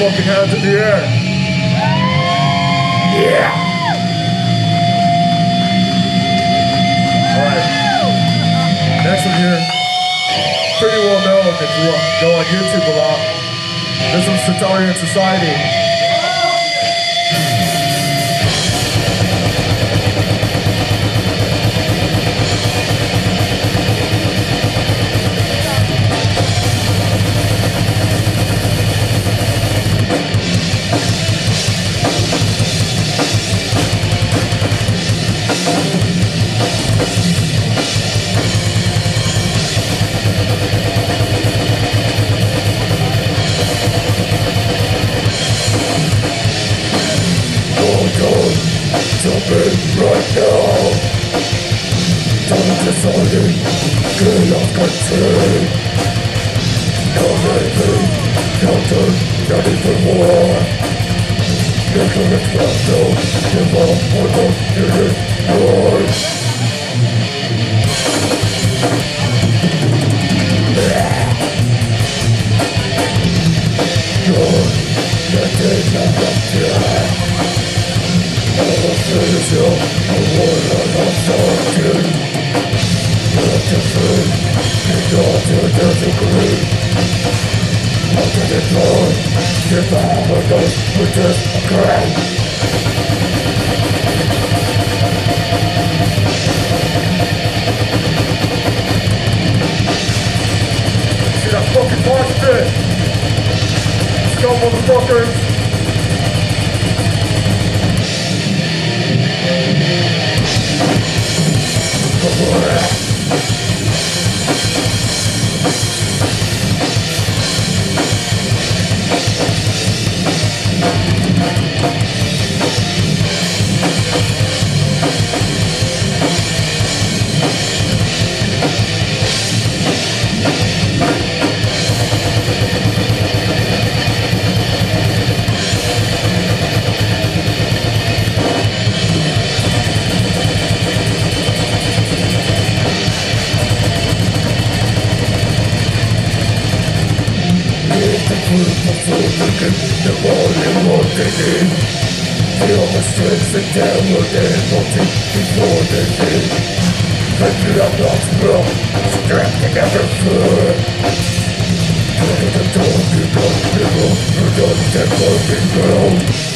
fucking hands in the air. Yeah. Alright. Next one here. Pretty well known if you go on YouTube a lot. This one's Totalitarian Society. Right now Time deciding, chaos contain Everything counter, ready for war Ignorant battle, give up for the unit war You're fucking boss shit? Let's motherfuckers! the only wanted in The only strength and terror they wanted before they did But you. are not wrong, strapped in every fur Turn to the door, you don't belong, you don't get what is wrong